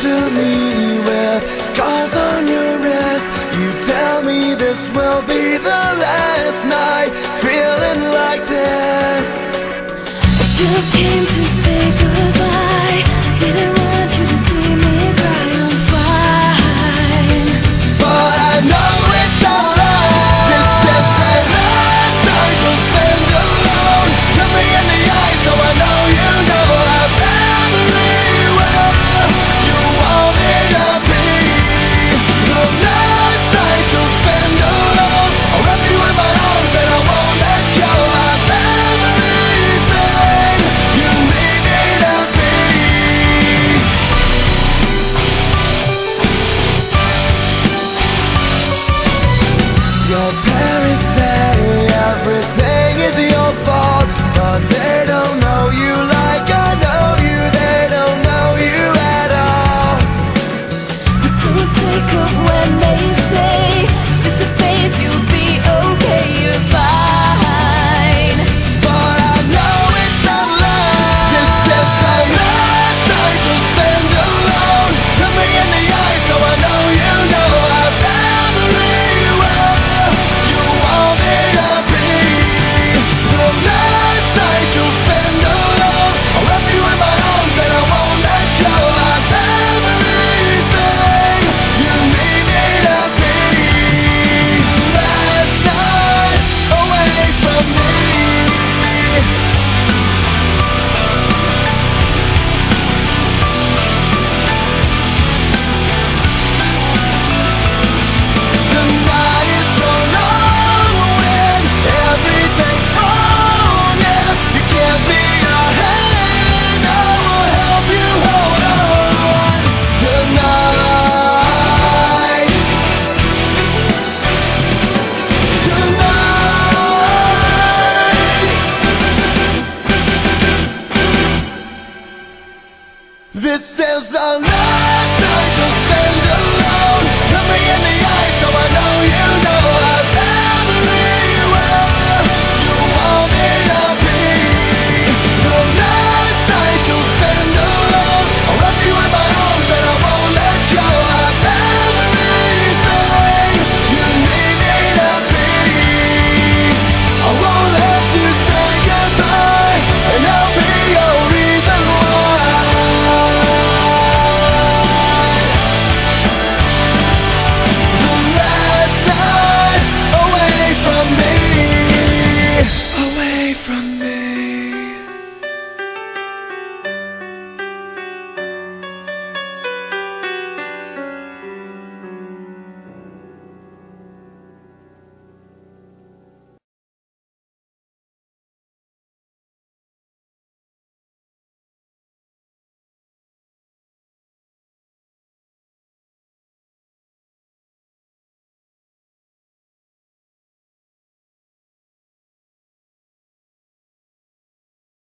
to me with scars on your wrist. You tell me this will be the last night feeling like this. I just came to say goodbye. Didn't Cause I